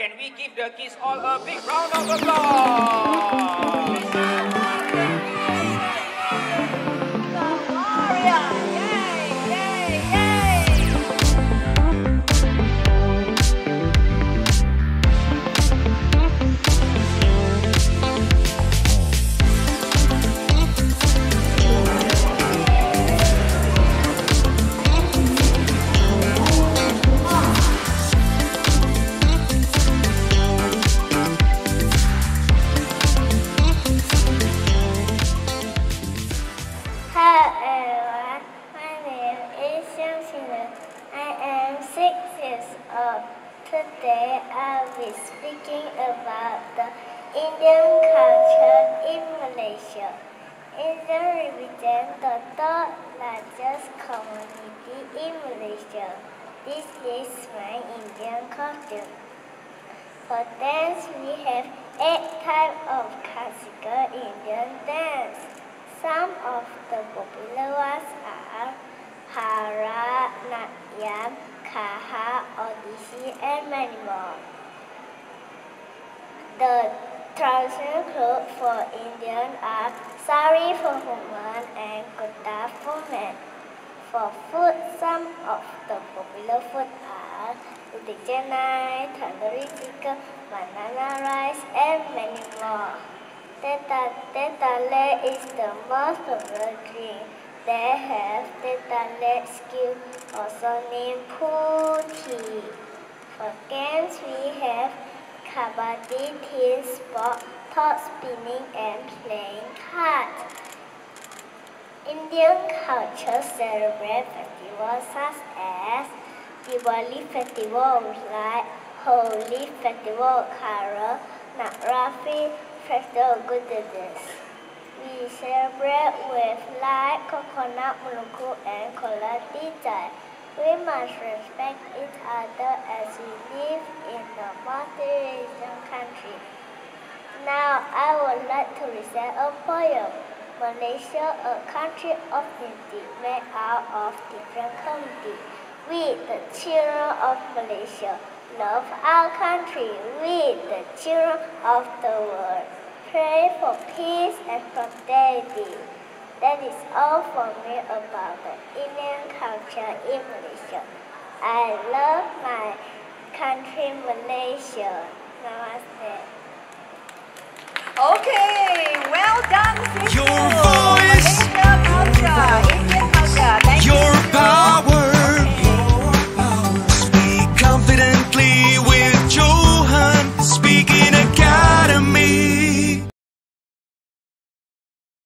Can we give the kids all a big round of applause? Years. Today I will be speaking about the Indian culture in Malaysia. Indian represent the third largest community in Malaysia. This is my Indian costume. For dance, we have eight types of classical Indian dance. Some of the popular ones are Bharatanatyam, Kaha, Odissi, and many more. The traditional clothes for Indian are sari for women and kurta for men. For food, some of the popular food are roti canai, tandoori chicken, banana rice, and many more. Teta Tetale is the most popular drink. They have the Tetale skill, also named tea. For games, we have kabaddi, team sport, top spinning, and playing cards. Indian culture celebrate festivals such as Diwali festival like Holi festival, Carol, Navratri festival, Goodness. We celebrate with light, coconut, murukku, and kolati jai. We must respect each other as we live in a multi-religion country. Now I would like to recite a poem. Malaysia, a country of unity made out of different communities. We, the children of Malaysia, love our country. We, the children of the world, pray for peace and for prosperity. That is all for me about the Indian culture in Malaysia. I love my country, Malaysia. Namaste. Okay,